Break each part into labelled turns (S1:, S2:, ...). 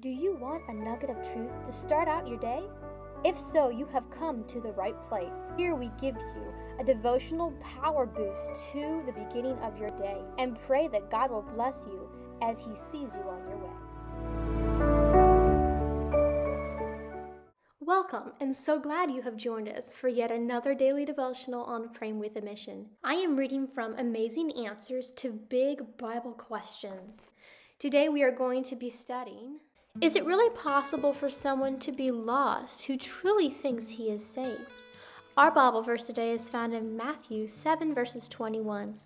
S1: Do you want a nugget of truth to start out your day? If so, you have come to the right place. Here we give you a devotional power boost to the beginning of your day and pray that God will bless you as He sees you on your way.
S2: Welcome, and so glad you have joined us for yet another daily devotional on Praying with a Mission. I am reading from Amazing Answers to Big Bible Questions. Today we are going to be studying is it really possible for someone to be lost who truly thinks he is saved? Our Bible verse today is found in Matthew 7, verses 21.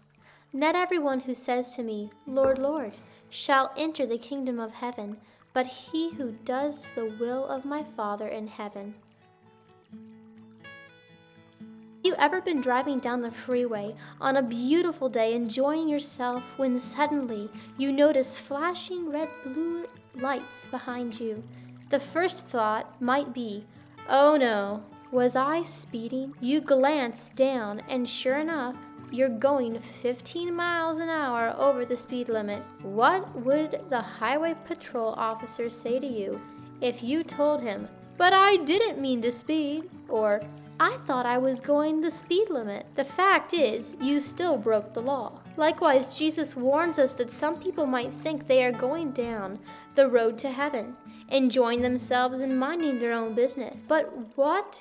S2: Not everyone who says to me, Lord, Lord, shall enter the kingdom of heaven, but he who does the will of my Father in heaven you ever been driving down the freeway on a beautiful day enjoying yourself when suddenly you notice flashing red blue lights behind you? The first thought might be, oh no, was I speeding? You glance down and sure enough, you're going 15 miles an hour over the speed limit. What would the highway patrol officer say to you if you told him, but I didn't mean to speed? Or, I thought I was going the speed limit. The fact is, you still broke the law. Likewise, Jesus warns us that some people might think they are going down the road to heaven, enjoying themselves and minding their own business. But what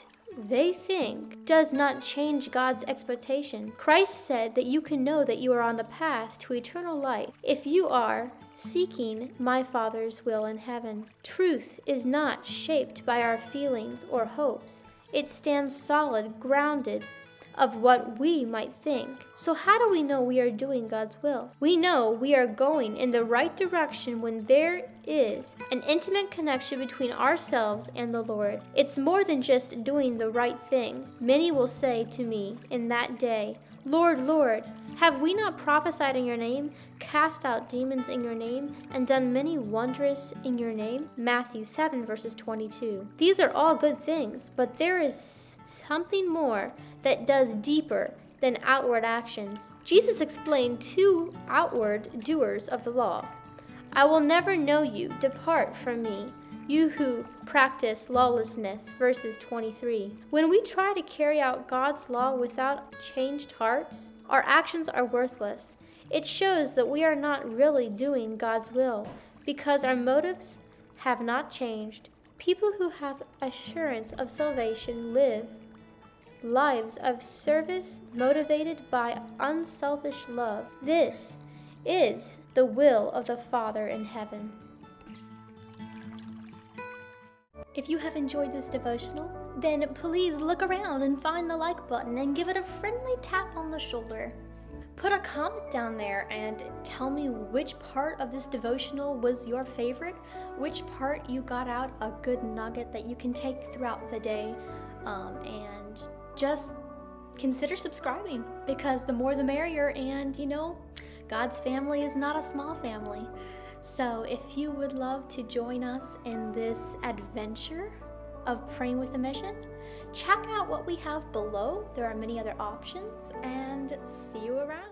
S2: they think does not change God's expectation. Christ said that you can know that you are on the path to eternal life if you are seeking my Father's will in heaven. Truth is not shaped by our feelings or hopes. It stands solid, grounded of what we might think. So, how do we know we are doing God's will? We know we are going in the right direction when there is an intimate connection between ourselves and the Lord. It's more than just doing the right thing. Many will say to me in that day, Lord, Lord, have we not prophesied in your name, cast out demons in your name, and done many wondrous in your name? Matthew 7, verses 22. These are all good things, but there is something more that does deeper than outward actions. Jesus explained two outward doers of the law I will never know you, depart from me you who practice lawlessness. Verses 23. When we try to carry out God's law without changed hearts, our actions are worthless. It shows that we are not really doing God's will because our motives have not changed. People who have assurance of salvation live lives of service motivated by unselfish love. This is the will of the Father in heaven. If you have enjoyed this devotional, then please look around and find the like button and give it a friendly tap on the shoulder. Put a comment down there and tell me which part of this devotional was your favorite, which part you got out a good nugget that you can take throughout the day, um, and just consider subscribing because the more the merrier, and you know, God's family is not a small family. So, if you would love to join us in this adventure of praying with a mission, check out what we have below. There are many other options, and see you around.